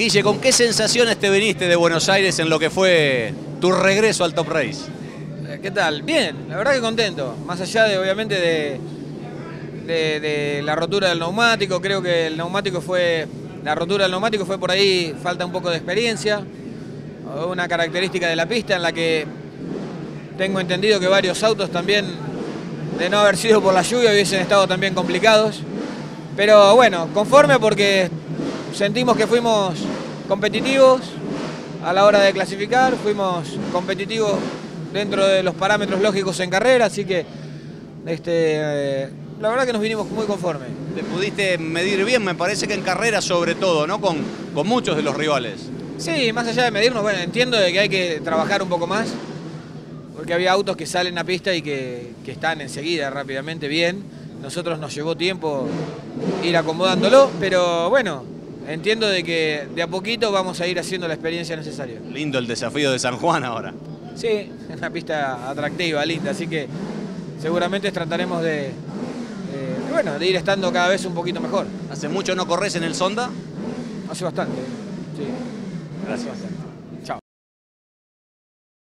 Guille, ¿con qué sensaciones te viniste de Buenos Aires en lo que fue tu regreso al Top Race? Eh, ¿Qué tal? Bien, la verdad que contento. Más allá de, obviamente, de, de, de la rotura del neumático, creo que el neumático fue, la rotura del neumático fue por ahí, falta un poco de experiencia, una característica de la pista en la que tengo entendido que varios autos también, de no haber sido por la lluvia, hubiesen estado también complicados. Pero bueno, conforme porque sentimos que fuimos competitivos a la hora de clasificar, fuimos competitivos dentro de los parámetros lógicos en carrera, así que este, eh, la verdad que nos vinimos muy conformes. Te pudiste medir bien, me parece que en carrera sobre todo, ¿no? Con, con muchos de los rivales. Sí, más allá de medirnos, bueno, entiendo de que hay que trabajar un poco más, porque había autos que salen a pista y que, que están enseguida rápidamente bien. Nosotros nos llevó tiempo ir acomodándolo, pero bueno, entiendo de que de a poquito vamos a ir haciendo la experiencia necesaria. Lindo el desafío de San Juan ahora. Sí, es una pista atractiva, linda, así que seguramente trataremos de, de, bueno, de ir estando cada vez un poquito mejor. ¿Hace mucho no corres en el Sonda? Hace bastante, sí. Gracias. Hace bastante.